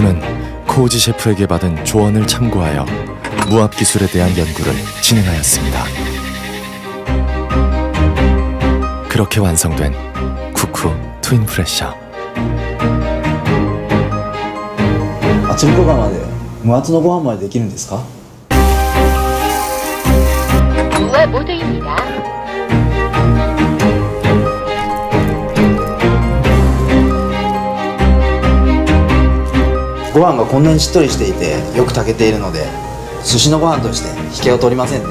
쿠쿠는 코우지 셰프에게 받은 조언을 참고하여 무합 기술에 대한 연구를 진행하였습니다. 그렇게 완성된 쿠쿠 트윈 프레셔. 圧力釜で無圧のご飯までできるんですか 무화 모드입니다. ご飯がこんなにしっとりしていてよく炊けているので寿司のご飯として引けを取りませんね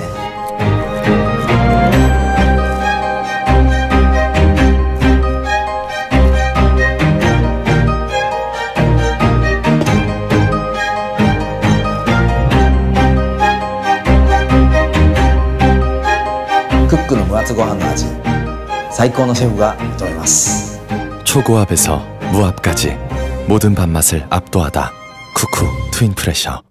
クックの無圧ご飯の味最高のシェフが認めます 초고압에서 무압까지 모든 밥맛을 압도하다. 쿠쿠 트윈 프레셔